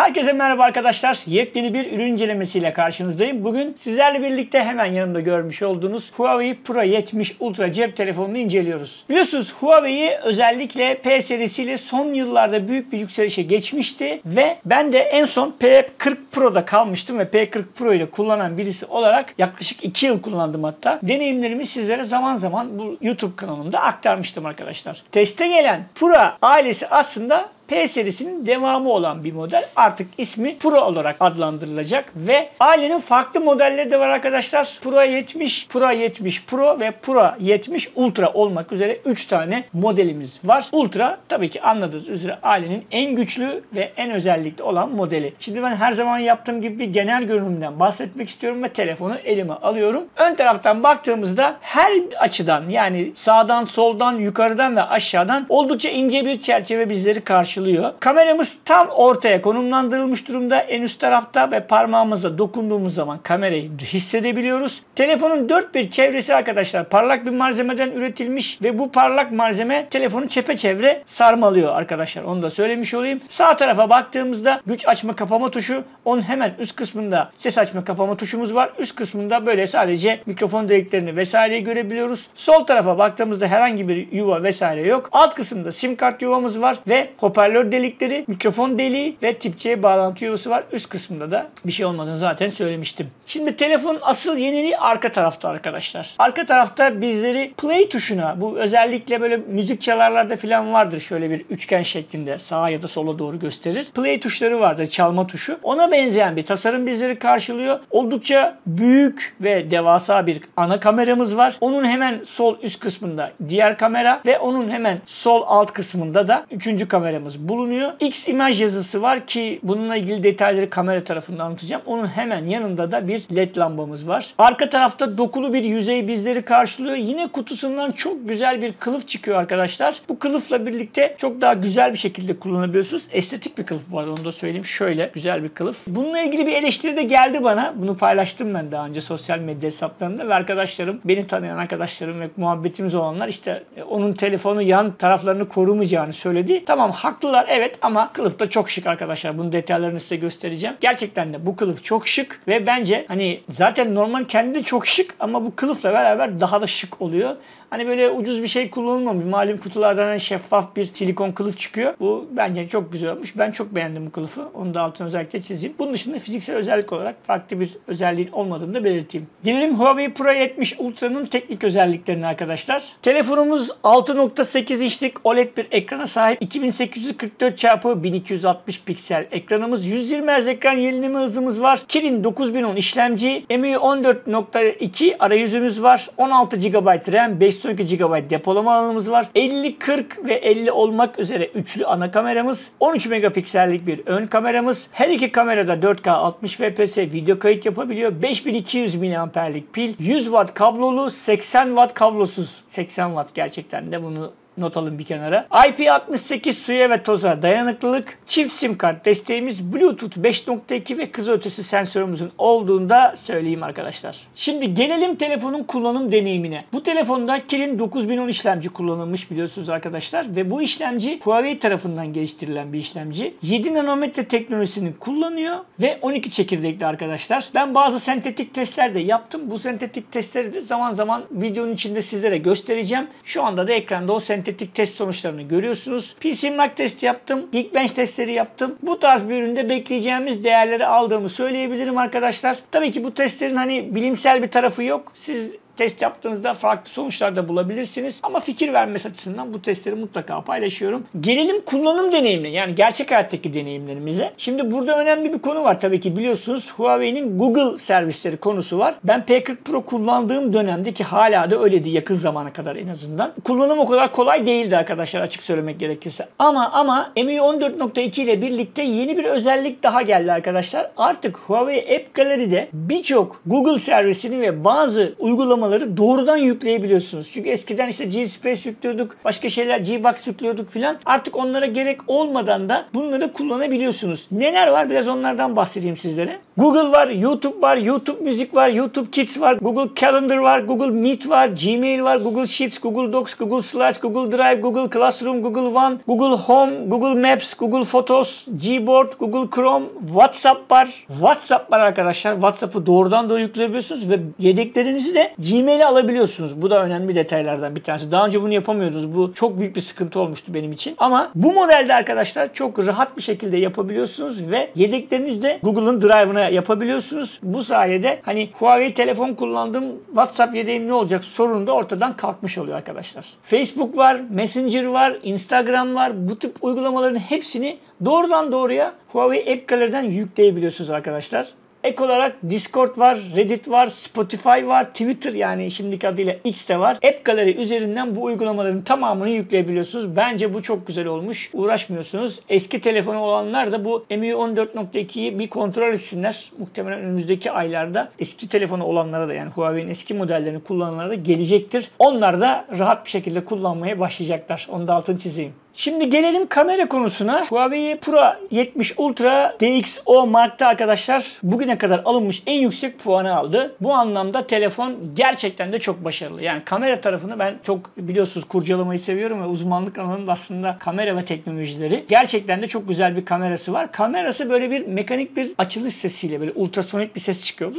Herkese merhaba arkadaşlar. Yepyeni bir ürün incelemesiyle karşınızdayım. Bugün sizlerle birlikte hemen yanımda görmüş olduğunuz Huawei Pro 70 Ultra cep telefonunu inceliyoruz. Biliyorsunuz Huawei özellikle P serisiyle son yıllarda büyük bir yükselişe geçmişti ve ben de en son P40 Pro'da kalmıştım ve P40 Pro ile kullanan birisi olarak yaklaşık 2 yıl kullandım hatta. Deneyimlerimi sizlere zaman zaman bu YouTube kanalımda aktarmıştım arkadaşlar. Teste gelen Pro ailesi aslında P serisinin devamı olan bir model. Artık ismi Pro olarak adlandırılacak ve ailenin farklı modelleri de var arkadaşlar. Pro 70, Pro 70 Pro ve Pro 70 Ultra olmak üzere 3 tane modelimiz var. Ultra tabii ki anladığınız üzere ailenin en güçlü ve en özellikli olan modeli. Şimdi ben her zaman yaptığım gibi bir genel görünümden bahsetmek istiyorum ve telefonu elime alıyorum. Ön taraftan baktığımızda her açıdan yani sağdan, soldan, yukarıdan ve aşağıdan oldukça ince bir çerçeve bizleri karşılıyor karşılıyor. Kameramız tam ortaya konumlandırılmış durumda. En üst tarafta ve parmağımızla dokunduğumuz zaman kamerayı hissedebiliyoruz. Telefonun dört bir çevresi arkadaşlar parlak bir malzemeden üretilmiş ve bu parlak malzeme telefonu çepeçevre sarmalıyor arkadaşlar. Onu da söylemiş olayım. Sağ tarafa baktığımızda güç açma kapama tuşu. Onun hemen üst kısmında ses açma kapama tuşumuz var. Üst kısmında böyle sadece mikrofon deliklerini vesaireyi görebiliyoruz. Sol tarafa baktığımızda herhangi bir yuva vesaire yok. Alt kısımda sim kart yuvamız var ve hoparlör hoparlör delikleri, mikrofon deliği ve tip C bağlantı yuvası var. Üst kısmında da bir şey olmadığını zaten söylemiştim. Şimdi telefonun asıl yeniliği arka tarafta arkadaşlar. Arka tarafta bizleri play tuşuna bu özellikle böyle müzik çalarlarda falan vardır şöyle bir üçgen şeklinde sağa ya da sola doğru gösterir. Play tuşları vardır çalma tuşu. Ona benzeyen bir tasarım bizleri karşılıyor. Oldukça büyük ve devasa bir ana kameramız var. Onun hemen sol üst kısmında diğer kamera ve onun hemen sol alt kısmında da üçüncü kameramız bulunuyor. X imaj yazısı var ki bununla ilgili detayları kamera tarafından anlatacağım. Onun hemen yanında da bir led lambamız var. Arka tarafta dokulu bir yüzey bizleri karşılıyor. Yine kutusundan çok güzel bir kılıf çıkıyor arkadaşlar. Bu kılıfla birlikte çok daha güzel bir şekilde kullanabiliyorsunuz. Estetik bir kılıf bu arada onu da söyleyeyim. Şöyle güzel bir kılıf. Bununla ilgili bir eleştiri de geldi bana. Bunu paylaştım ben daha önce sosyal medya hesaplarımda ve arkadaşlarım, beni tanıyan arkadaşlarım ve muhabbetimiz olanlar işte e, onun telefonu yan taraflarını korumayacağını söyledi. Tamam haklılar evet ama kılıf da çok şık arkadaşlar. Bunun detaylarını size göstereceğim. Gerçekten de bu kılıf çok şık ve bence hani zaten normal kendi çok şık ama bu kılıfla beraber daha da şık oluyor. Hani böyle ucuz bir şey kullanılmamış. Malum kutulardan hani şeffaf bir silikon kılıf çıkıyor. Bu bence çok güzel olmuş. Ben çok beğendim bu kılıfı. Onu da altına özellikle çizeyim. Bunun dışında fiziksel özellik olarak farklı bir özelliğin olmadığını da belirteyim. Gelelim Huawei Pro 70 Ultra'nın teknik özelliklerine arkadaşlar. Telefonumuz 6.8 inçlik OLED bir ekrana sahip. 2844 x 1260 piksel ekranımız. 120 Hz ekran yenileme hızımız var. Kirin 9010 işlemci. MIUI 14.2 arayüzümüz var. 16 GB RAM, 5 512 GB depolama alanımız var. 50, 40 ve 50 olmak üzere üçlü ana kameramız. 13 megapiksellik bir ön kameramız. Her iki kamerada 4K 60 fps video kayıt yapabiliyor. 5200 mAh'lik pil. 100 Watt kablolu, 80 Watt kablosuz. 80 Watt gerçekten de bunu not alın bir kenara. IP68 suya ve toza dayanıklılık, çift sim kart desteğimiz, Bluetooth 5.2 ve kız ötesi sensörümüzün olduğunda söyleyeyim arkadaşlar. Şimdi gelelim telefonun kullanım deneyimine. Bu telefonda Kirin 9010 işlemci kullanılmış biliyorsunuz arkadaşlar ve bu işlemci Huawei tarafından geliştirilen bir işlemci. 7 nanometre teknolojisini kullanıyor ve 12 çekirdekli arkadaşlar. Ben bazı sentetik testler de yaptım. Bu sentetik testleri de zaman zaman videonun içinde sizlere göstereceğim. Şu anda da ekranda o sentetik sentetik test sonuçlarını görüyorsunuz. PC Mac testi yaptım. Geekbench testleri yaptım. Bu tarz bir üründe bekleyeceğimiz değerleri aldığımı söyleyebilirim arkadaşlar. Tabii ki bu testlerin hani bilimsel bir tarafı yok. Siz test yaptığınızda farklı sonuçlar da bulabilirsiniz. Ama fikir vermesi açısından bu testleri mutlaka paylaşıyorum. Gelelim kullanım deneyimine yani gerçek hayattaki deneyimlerimize. Şimdi burada önemli bir konu var tabii ki biliyorsunuz Huawei'nin Google servisleri konusu var. Ben P40 Pro kullandığım dönemde ki hala da öyleydi yakın zamana kadar en azından. Kullanım o kadar kolay değildi arkadaşlar açık söylemek gerekirse. Ama ama MIUI 14.2 ile birlikte yeni bir özellik daha geldi arkadaşlar. Artık Huawei App Gallery'de birçok Google servisini ve bazı uygulamaları uygulamaları doğrudan yükleyebiliyorsunuz. Çünkü eskiden işte G-Space yüklüyorduk, başka şeyler G-Box yüklüyorduk filan. Artık onlara gerek olmadan da bunları kullanabiliyorsunuz. Neler var biraz onlardan bahsedeyim sizlere. Google var, YouTube var, YouTube Müzik var, YouTube Kids var, Google Calendar var, Google Meet var, Gmail var, Google Sheets, Google Docs, Google Slides, Google Drive, Google Classroom, Google One, Google Home, Google Maps, Google Photos, Gboard, Google Chrome, WhatsApp var. WhatsApp var arkadaşlar. WhatsApp'ı doğrudan doğru yükleyebiliyorsunuz ve yedeklerinizi de Gmail'e alabiliyorsunuz. Bu da önemli detaylardan bir tanesi. Daha önce bunu yapamıyordunuz. Bu çok büyük bir sıkıntı olmuştu benim için. Ama bu modelde arkadaşlar çok rahat bir şekilde yapabiliyorsunuz ve yedeklerinizi de Google'ın Drive'ına yapabiliyorsunuz. Bu sayede hani Huawei telefon kullandım WhatsApp yedeğim ne olacak sorunu da ortadan kalkmış oluyor arkadaşlar. Facebook var, Messenger var, Instagram var. Bu tip uygulamaların hepsini doğrudan doğruya Huawei App Gallery'den yükleyebiliyorsunuz arkadaşlar. Ek olarak Discord var, Reddit var, Spotify var, Twitter yani şimdiki adıyla X de var. App Gallery üzerinden bu uygulamaların tamamını yükleyebiliyorsunuz. Bence bu çok güzel olmuş. Uğraşmıyorsunuz. Eski telefonu olanlar da bu MIUI 14.2'yi bir kontrol etsinler. Muhtemelen önümüzdeki aylarda eski telefonu olanlara da yani Huawei'nin eski modellerini kullananlara da gelecektir. Onlar da rahat bir şekilde kullanmaya başlayacaklar. Onu da altını çizeyim. Şimdi gelelim kamera konusuna. Huawei Pro 70 Ultra DxO Mark'ta arkadaşlar bugüne kadar alınmış en yüksek puanı aldı. Bu anlamda telefon gerçekten de çok başarılı. Yani kamera tarafını ben çok biliyorsunuz kurcalamayı seviyorum ve uzmanlık alanında aslında kamera ve teknolojileri. Gerçekten de çok güzel bir kamerası var. Kamerası böyle bir mekanik bir açılış sesiyle böyle ultrasonik bir ses çıkıyor.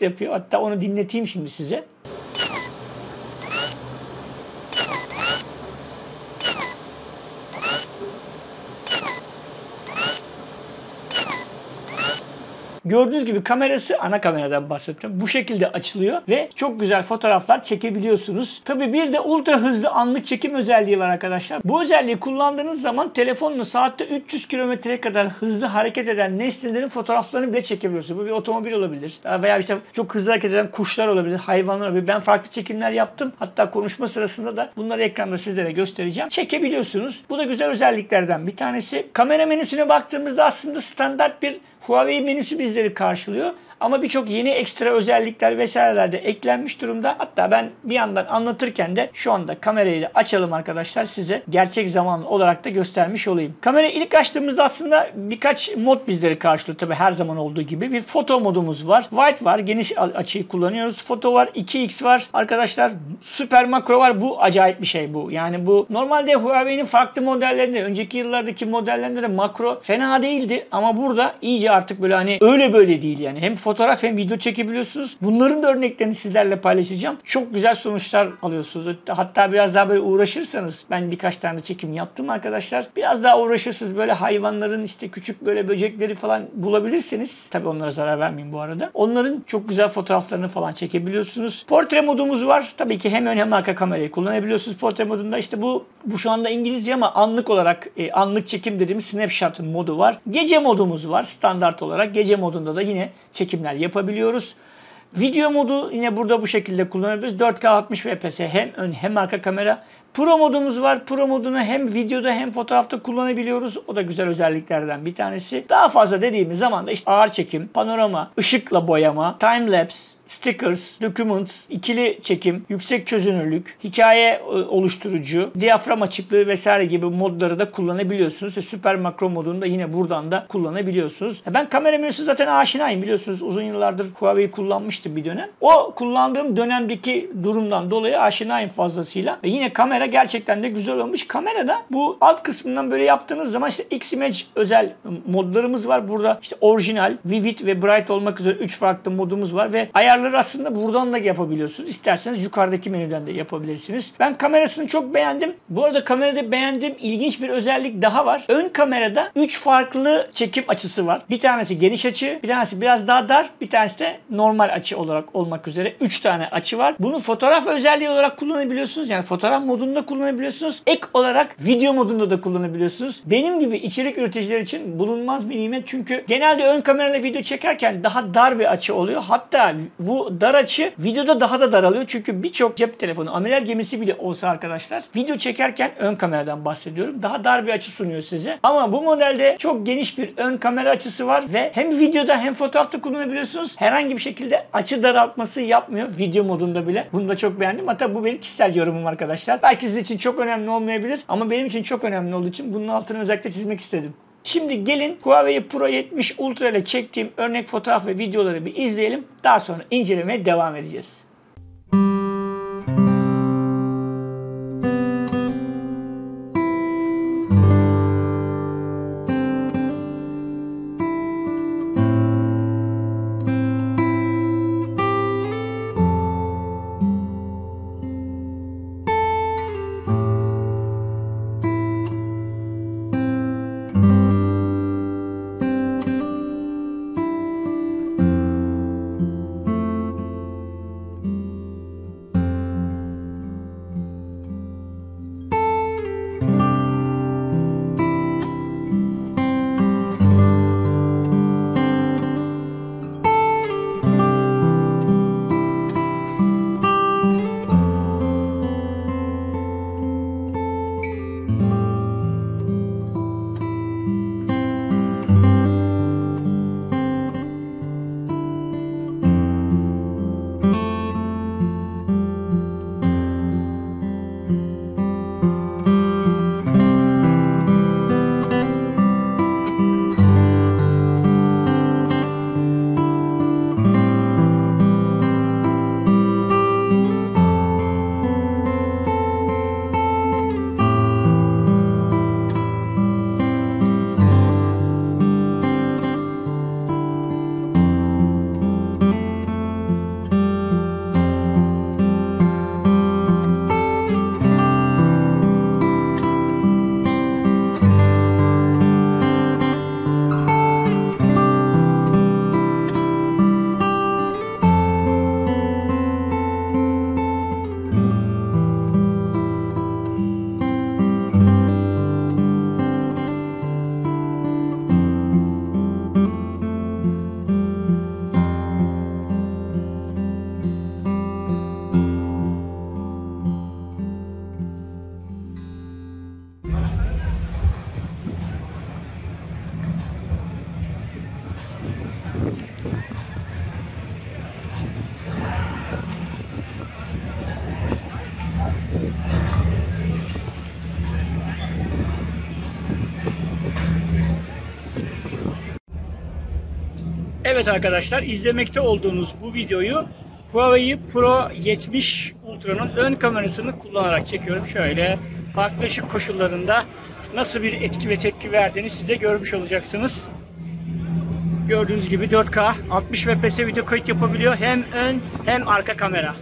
Yapıyor. Hatta onu dinleteyim şimdi size. Gördüğünüz gibi kamerası ana kameradan bahsediyorum. Bu şekilde açılıyor ve çok güzel fotoğraflar çekebiliyorsunuz. Tabi bir de ultra hızlı anlık çekim özelliği var arkadaşlar. Bu özelliği kullandığınız zaman telefonla saatte 300 kilometreye kadar hızlı hareket eden nesnelerin fotoğraflarını bile çekebiliyorsunuz. Bu bir otomobil olabilir veya işte çok hızlı hareket eden kuşlar olabilir, hayvanlar olabilir. Ben farklı çekimler yaptım. Hatta konuşma sırasında da bunları ekranda sizlere göstereceğim. Çekebiliyorsunuz. Bu da güzel özelliklerden bir tanesi. Kamera menüsüne baktığımızda aslında standart bir Huawei menüsü bizleri karşılıyor. Ama birçok yeni ekstra özellikler vesaireler de eklenmiş durumda. Hatta ben bir yandan anlatırken de şu anda kamerayı da açalım arkadaşlar size gerçek zaman olarak da göstermiş olayım. Kamerayı ilk açtığımızda aslında birkaç mod bizleri karşılıyor tabi her zaman olduğu gibi. Bir foto modumuz var. Wide var. Geniş açıyı kullanıyoruz. Foto var. 2x var. Arkadaşlar süper makro var. Bu acayip bir şey bu. Yani bu normalde Huawei'nin farklı modellerinde önceki yıllardaki modellerinde de makro fena değildi ama burada iyice artık böyle hani öyle böyle değil yani. Hem fotoğraf hem video çekebiliyorsunuz. Bunların da örneklerini sizlerle paylaşacağım. Çok güzel sonuçlar alıyorsunuz. Hatta biraz daha böyle uğraşırsanız ben birkaç tane çekim yaptım arkadaşlar. Biraz daha uğraşırsınız böyle hayvanların işte küçük böyle böcekleri falan bulabilirsiniz. Tabii onlara zarar vermeyin bu arada. Onların çok güzel fotoğraflarını falan çekebiliyorsunuz. Portre modumuz var. Tabii ki hem ön hem arka kamerayı kullanabiliyorsunuz. Portre modunda işte bu bu şu anda İngilizce ama anlık olarak e, anlık çekim dediğimiz snapshot modu var. Gece modumuz var standart olarak. Gece modunda da yine çekimler yapabiliyoruz. Video modu yine burada bu şekilde kullanabiliriz. 4K 60 fps hem ön hem arka kamera. Pro modumuz var. Pro modunu hem videoda hem fotoğrafta kullanabiliyoruz. O da güzel özelliklerden bir tanesi. Daha fazla dediğimiz zaman da işte ağır çekim, panorama, ışıkla boyama, time lapse, stickers, documents, ikili çekim, yüksek çözünürlük, hikaye e, oluşturucu, diyafram açıklığı vesaire gibi modları da kullanabiliyorsunuz. Ve süper makro modunu da yine buradan da kullanabiliyorsunuz. Ben kamera menüsü zaten aşinayım biliyorsunuz. Uzun yıllardır Huawei kullanmıştım bir dönem. O kullandığım dönemdeki durumdan dolayı aşinayım fazlasıyla. Ve yine kamera gerçekten de güzel olmuş. Kamerada bu alt kısmından böyle yaptığınız zaman işte X-Image özel modlarımız var. Burada işte orijinal, vivid ve bright olmak üzere 3 farklı modumuz var ve ayarları aslında buradan da yapabiliyorsunuz. İsterseniz yukarıdaki menüden de yapabilirsiniz. Ben kamerasını çok beğendim. Bu arada kamerada beğendiğim ilginç bir özellik daha var. Ön kamerada 3 farklı çekim açısı var. Bir tanesi geniş açı, bir tanesi biraz daha dar, bir tanesi de normal açı olarak olmak üzere 3 tane açı var. Bunu fotoğraf özelliği olarak kullanabiliyorsunuz. Yani fotoğraf modunda kullanabiliyorsunuz. Ek olarak video modunda da kullanabiliyorsunuz. Benim gibi içerik üreticiler için bulunmaz bir nimet çünkü genelde ön kamerayla video çekerken daha dar bir açı oluyor. Hatta bu dar açı videoda daha da daralıyor. Çünkü birçok cep telefonu amiral gemisi bile olsa arkadaşlar video çekerken ön kameradan bahsediyorum. Daha dar bir açı sunuyor size. Ama bu modelde çok geniş bir ön kamera açısı var ve hem videoda hem fotoğrafta kullanabiliyorsunuz. Herhangi bir şekilde açı daraltması yapmıyor video modunda bile. Bunu da çok beğendim. Hatta bu benim kişisel yorumum arkadaşlar. Belki sizin için çok önemli olmayabilir ama benim için çok önemli olduğu için bunun altını özellikle çizmek istedim. Şimdi gelin Huawei Pro 70 Ultra ile çektiğim örnek fotoğraf ve videoları bir izleyelim. Daha sonra incelemeye devam edeceğiz. Evet arkadaşlar izlemekte olduğunuz bu videoyu Huawei Pro 70 Ultra'nın ön kamerasını kullanarak çekiyorum. Şöyle farklı ışık koşullarında nasıl bir etki ve tepki verdiğini siz de görmüş olacaksınız. Gördüğünüz gibi 4K 60 fps video kayıt yapabiliyor. Hem ön hem arka kamera.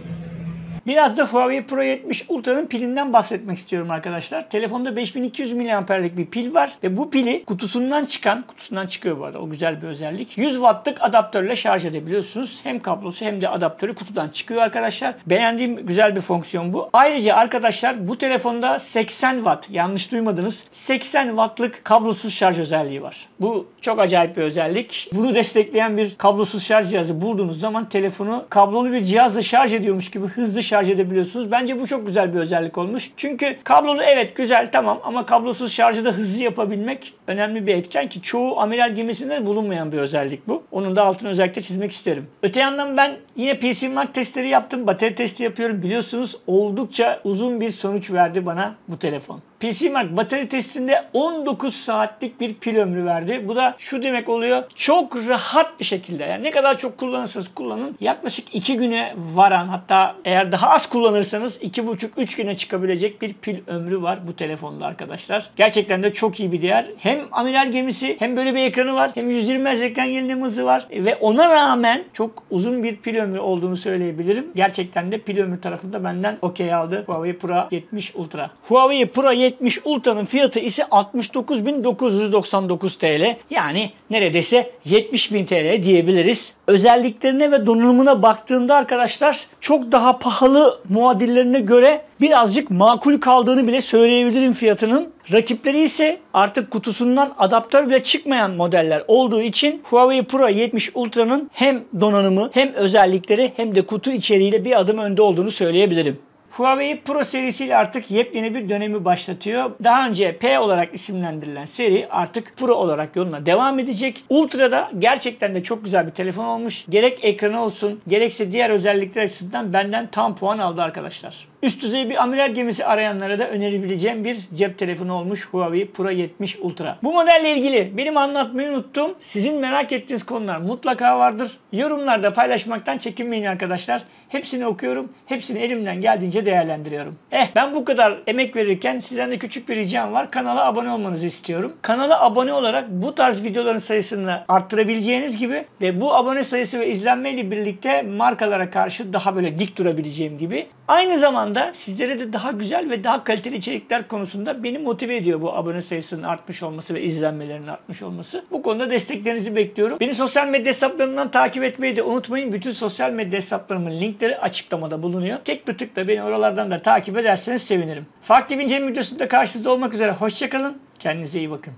Biraz da Huawei Pro 70 Ultra'nın pilinden bahsetmek istiyorum arkadaşlar. Telefonda 5200 mAh'lik bir pil var ve bu pili kutusundan çıkan, kutusundan çıkıyor bu arada o güzel bir özellik. 100 wattlık adaptörle şarj edebiliyorsunuz. Hem kablosu hem de adaptörü kutudan çıkıyor arkadaşlar. Beğendiğim güzel bir fonksiyon bu. Ayrıca arkadaşlar bu telefonda 80 watt yanlış duymadınız 80 wattlık kablosuz şarj özelliği var. Bu çok acayip bir özellik. Bunu destekleyen bir kablosuz şarj cihazı bulduğunuz zaman telefonu kablolu bir cihazla şarj ediyormuş gibi hızlı şarj şarj edebiliyorsunuz. Bence bu çok güzel bir özellik olmuş. Çünkü kablolu evet güzel tamam ama kablosuz şarjı da hızlı yapabilmek önemli bir etken ki çoğu amiral gemisinde bulunmayan bir özellik bu. Onun da altını özellikle çizmek isterim. Öte yandan ben yine PC Mark testleri yaptım. Batarya testi yapıyorum. Biliyorsunuz oldukça uzun bir sonuç verdi bana bu telefon. PC Mark batarya testinde 19 saatlik bir pil ömrü verdi. Bu da şu demek oluyor. Çok rahat bir şekilde yani ne kadar çok kullanırsanız kullanın yaklaşık 2 güne varan hatta eğer daha az kullanırsanız 2,5-3 güne çıkabilecek bir pil ömrü var bu telefonda arkadaşlar. Gerçekten de çok iyi bir değer. Hem amiral gemisi hem böyle bir ekranı var hem 120 Hz ekran yenileme hızı var ve ona rağmen çok uzun bir pil ömrü olduğunu söyleyebilirim. Gerçekten de pil ömrü tarafında benden okey aldı Huawei Pro 70 Ultra. Huawei Pro 70 Ultra'nın fiyatı ise 69.999 TL. Yani neredeyse 70.000 TL diyebiliriz. Özelliklerine ve donanımına baktığında arkadaşlar çok daha pahalı muadillerine göre birazcık makul kaldığını bile söyleyebilirim fiyatının. Rakipleri ise artık kutusundan adaptör bile çıkmayan modeller olduğu için Huawei Pro 70 Ultra'nın hem donanımı hem özellikleri hem de kutu içeriğiyle bir adım önde olduğunu söyleyebilirim. Huawei Pro serisiyle artık yepyeni bir dönemi başlatıyor. Daha önce P olarak isimlendirilen seri artık Pro olarak yoluna devam edecek. Ultra'da gerçekten de çok güzel bir telefon olmuş. Gerek ekranı olsun gerekse diğer özellikler açısından benden tam puan aldı arkadaşlar. Üst düzey bir amiral gemisi arayanlara da önerebileceğim bir cep telefonu olmuş Huawei Pro 70 Ultra. Bu modelle ilgili benim anlatmayı unuttum. Sizin merak ettiğiniz konular mutlaka vardır. Yorumlarda paylaşmaktan çekinmeyin arkadaşlar. Hepsini okuyorum. Hepsini elimden geldiğince değerlendiriyorum. Eh ben bu kadar emek verirken sizden de küçük bir ricam var. Kanala abone olmanızı istiyorum. Kanala abone olarak bu tarz videoların sayısını arttırabileceğiniz gibi ve bu abone sayısı ve izlenme ile birlikte markalara karşı daha böyle dik durabileceğim gibi. Aynı zamanda sizlere de daha güzel ve daha kaliteli içerikler konusunda beni motive ediyor bu abone sayısının artmış olması ve izlenmelerinin artmış olması. Bu konuda desteklerinizi bekliyorum. Beni sosyal medya hesaplarımdan takip etmeyi de unutmayın. Bütün sosyal medya hesaplarımın linkleri açıklamada bulunuyor. Tek bir tıkla beni oralardan da takip ederseniz sevinirim. Farklı bir inceleme videosunda karşınızda olmak üzere. Hoşçakalın. Kendinize iyi bakın.